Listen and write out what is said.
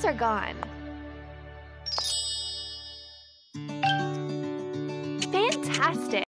pimples are gone. Fantastic!